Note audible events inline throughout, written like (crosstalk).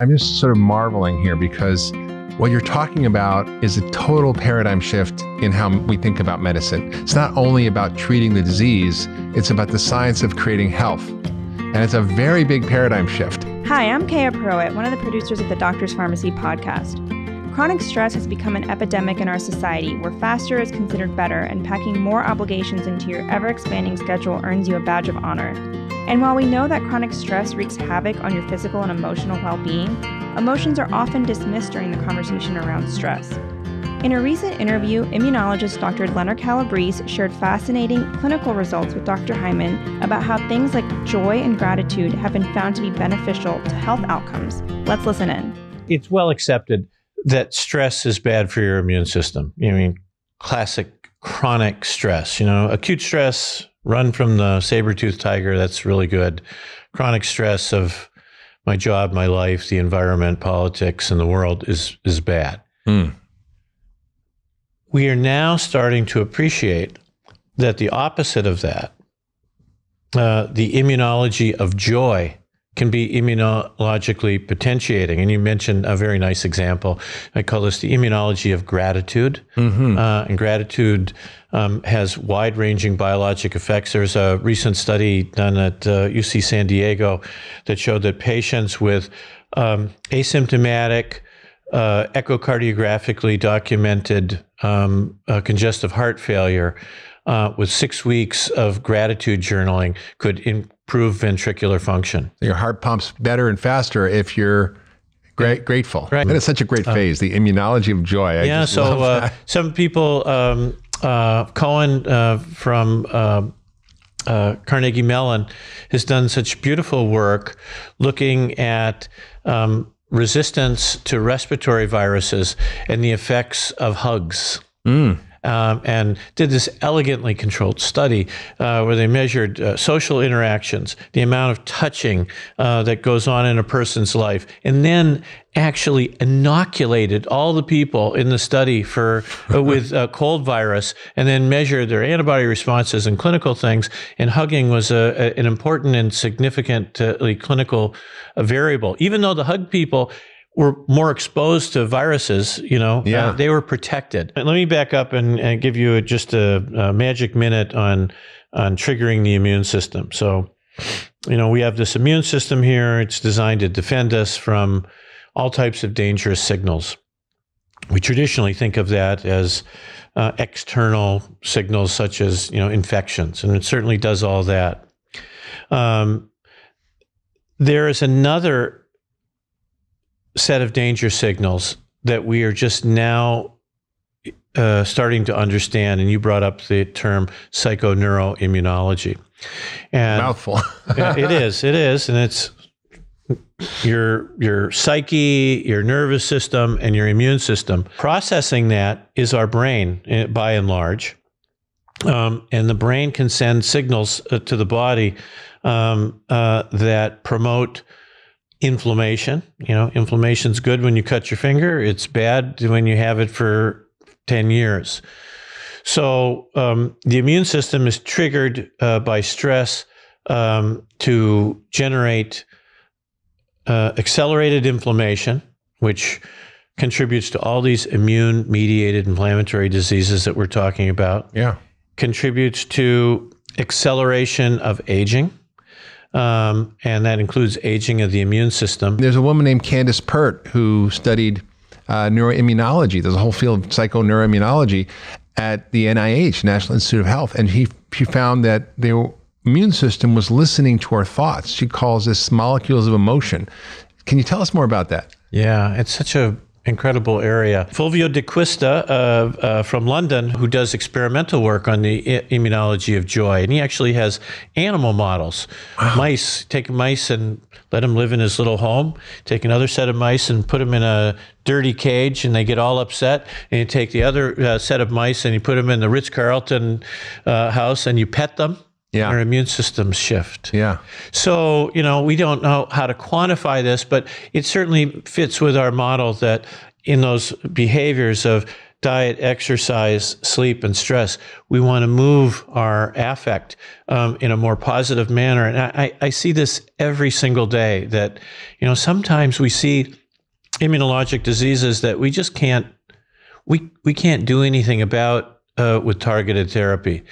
I'm just sort of marveling here because what you're talking about is a total paradigm shift in how we think about medicine. It's not only about treating the disease, it's about the science of creating health. And it's a very big paradigm shift. Hi, I'm Kaya Prowett, one of the producers of the Doctor's Farmacy podcast. Chronic stress has become an epidemic in our society where faster is considered better and packing more obligations into your ever expanding schedule earns you a badge of honor. And while we know that chronic stress wreaks havoc on your physical and emotional well being, emotions are often dismissed during the conversation around stress. In a recent interview, immunologist Dr. Leonard Calabrese shared fascinating clinical results with Dr. Hyman about how things like joy and gratitude have been found to be beneficial to health outcomes. Let's listen in. It's well accepted that stress is bad for your immune system. I mean, classic chronic stress, you know, acute stress, run from the saber-toothed tiger, that's really good. Chronic stress of my job, my life, the environment, politics, and the world is is bad. Mm. We are now starting to appreciate that the opposite of that, uh, the immunology of joy, can be immunologically potentiating. And you mentioned a very nice example. I call this the immunology of gratitude. Mm-hmm. Uh, and gratitude um, has wide ranging biologic effects. There's a recent study done at uh, UC San Diego that showed that patients with um, asymptomatic, uh, echocardiographically documented um, uh, congestive heart failure uh, with six weeks of gratitude journaling could improve ventricular function. Your heart pumps better and faster if you're great, grateful. Right. That is such a great uh, phase, the immunology of joy. I yeah, so uh, (laughs) some people, um, uh, Cohen uh, from uh, uh, Carnegie Mellon has done such beautiful work looking at um, resistance to respiratory viruses and the effects of hugs. Mm um, and did this elegantly controlled study uh, where they measured uh, social interactions, the amount of touching uh, that goes on in a person's life, and then actually inoculated all the people in the study for uh, (laughs) with uh, cold virus, and then measured their antibody responses and clinical things. And hugging was a, a, an important and significantly clinical uh, variable, even though the hug people were more exposed to viruses, you know, uh, yeah. Uh, they were protected. Let me back up and, and give you a, just a, a, magic minute on on triggering the immune system. So, you know, we have this immune system here. It's designed to defend us from all types of dangerous signals. We traditionally think of that as uh, external signals such as, you know, infections, and it certainly does all that. Um, there is another set of danger signals that we are just now uh, starting to understand. And you brought up the term psychoneuroimmunology. And Mouthful. (laughs) it is. It is, and it's your your psyche, your nervous system, and your immune system. Processing that is our brain, eh, by and large. Um, and the brain can send signals uh, to the body um, uh, that promote inflammation. You know, inflammation's good when you cut your finger. It's bad when you have it for 10 years. So um, the immune system is triggered uh, by stress um, to generate uh, accelerated inflammation, which contributes to all these immune mediated inflammatory diseases that we're talking about. Yeah. Contributes to acceleration of aging um, and that includes aging of the immune system. There's a woman named Candace Pert who studied uh, neuroimmunology. There's a whole field of psychoneuroimmunology at the NIH, National Institute of Health, and he she found that the immune system was listening to our thoughts. She calls this molecules of emotion. Can you tell us more about that? Yeah, it's such a incredible area. Fulvio D'Acquisto uh, uh, from London, who does experimental work on the immunology of joy, and he actually has animal models. Wow. Mice, take mice and let them live in his little home. Take another set of mice and put them in a dirty cage, and they get all upset. And you take the other uh, set of mice and you put them in the Ritz Carlton uh, house, and you pet them yeah. our immune systems shift. Yeah. So, you know, we don't know how to quantify this, but it certainly fits with our model that in those behaviors of diet, exercise, sleep, and stress. We want to move our affect um, in a more positive manner. And I, I see this every single day that, you know, sometimes we see immunologic diseases that we just can't we we can't do anything about uh, with targeted therapy,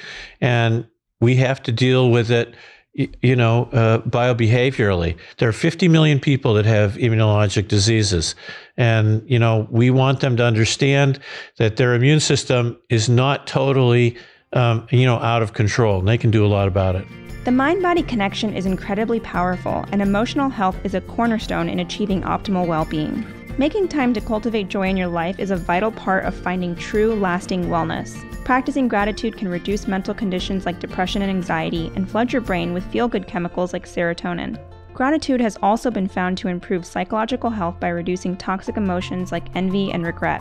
and we have to deal with it you know, uh, biobehaviorally. There are 50 million people that have immunologic diseases. And, you know, we want them to understand that their immune system is not totally, um, you know, out of control. And they can do a lot about it. The mind body connection is incredibly powerful, and emotional health is a cornerstone in achieving optimal well being. Making time to cultivate joy in your life is a vital part of finding true, lasting wellness. Practicing gratitude can reduce mental conditions like depression and anxiety and flood your brain with feel good chemicals like serotonin. Gratitude has also been found to improve psychological health by reducing toxic emotions like envy and regret.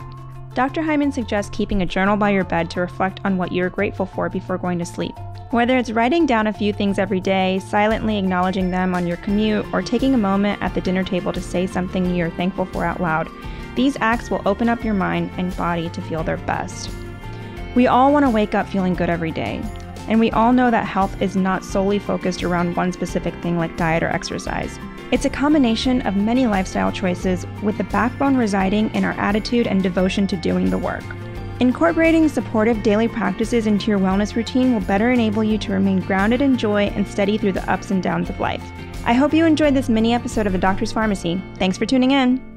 Dr. Hyman suggests keeping a journal by your bed to reflect on what you're grateful for before going to sleep. Whether it's writing down a few things every day, silently acknowledging them on your commute, or taking a moment at the dinner table to say something you're thankful for out loud, these acts will open up your mind and body to feel their best. We all want to wake up feeling good every day, and we all know that health is not solely focused around one specific thing like diet or exercise. It's a combination of many lifestyle choices, with the backbone residing in our attitude and devotion to doing the work. Incorporating supportive daily practices into your wellness routine will better enable you to remain grounded in joy and steady through the ups and downs of life. I hope you enjoyed this mini episode of the Doctor's Farmacy. Thanks for tuning in.